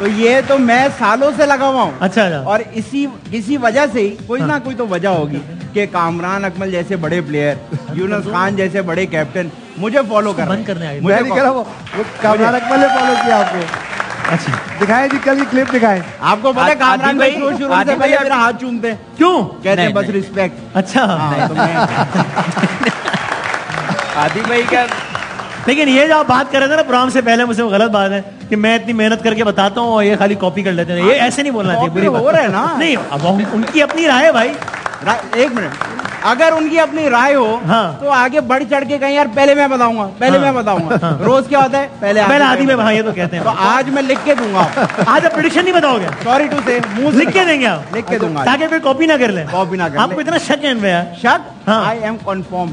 तो ये तो मैं सालों से लगा हुआ हूँ। अच्छा अच्छा। और इसी इसी वजह से ही कोई हाँ। ना कोई तो वजह होगी कि कामरान अकमल जैसे बड़े प्लेयर यूनस खान जैसे बड़े कैप्टन मुझे फॉलो कर बंद करने आए। मुझे मैं नहीं कह रहा वो वो कामरान अकमल ने फॉलो किया आपको। अच्छा। दिखाएँ जी कल की क्लिप दिखाएँ। आपको पता है कामरान भाई शुरू शुरू से भाई मेरा हाथ चूमते हैं। क्यों? कहते हैं बस रिस्पेक्ट अच्छा। हाँ, तो मैं आदि भाई का लेकिन ये जो आप बात कर रहे थे ना प्रोग्राम से पहले मुझसे वो गलत बात है कि मैं इतनी मेहनत करके बताता हूँ और ये खाली कॉपी कर लेते हैं। ये ऐसे नहीं बोलना चाहिए बुरी बात हो रहा है ना। नहीं अब उनकी अपनी राय है भाई। एक मिनट। अगर उनकी अपनी राय हो हाँ। तो आगे बढ़ चढ़ के कहीं यार पहले मैं बताऊँगा पहले हाँ। मैं बताऊँगा। हाँ। रोज क्या होता है? पहले पहले आदि में मैं हाँ ये तो कहते हैं। तो आज मैं लिख के दूँगा। आज आप प्रिडिक्शन नहीं बताओगे? सॉरी टू से मुँह लिख के देंगे आप। लिख के दूँगा। ताकि फिर कॉपी ना कर ले। कॉपी ना कर आपको इतना शक है शक। I am confirm